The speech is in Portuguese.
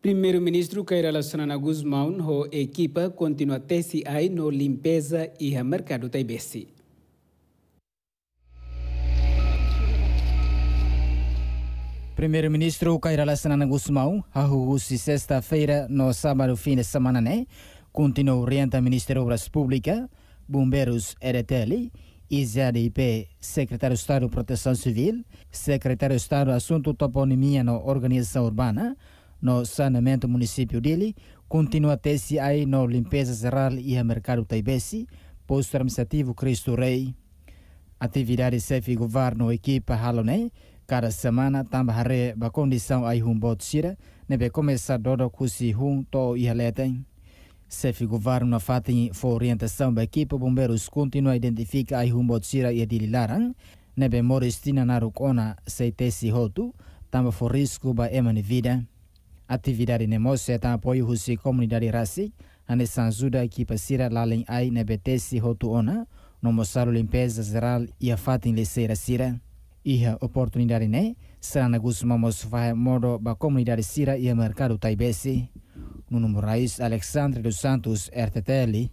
Primeiro-ministro Cairala Sanana Guzmão, a equipa continua TCI no limpeza e a mercado taibesi. Primeiro-ministro Cairala Sanana Guzmão, a sexta-feira no sábado fim de semana, né? Continua orienta Ministério Obras Públicas, Bombeiros RTL, IZADIP, Secretário de Estado de Proteção Civil, Secretário de Estado de Assunto Toponimia na Organização Urbana, no saneamento do município dele, continua a ter-se aí no limpeza geral e a mercado taibesi, posto administrativo Cristo Rei. Atividade chefe governo equipa halone, cada semana tamba hare ba condição aí um bot sira, nebe começar dodo kusi hum to haletem. Chefe governo na fatin for orientação da equipa bombeiros continua a identificar aí um bot sira e adililaran, nebe moristina na rukona se tesi hotu, tamba for risco ba emani vida. Atividade nemoce está apoio husi comunidade rasi, ane sanzuda equipa sira lalem ai nebetesi hotu ona, no mosaro limpeza geral e a fatin liceira sira. Iha oportunidade ne, será na gusmamos vai modo ba comunidade sira e a mercado taibesi. Nuno Moraes, Alexandre dos Santos, RTTL.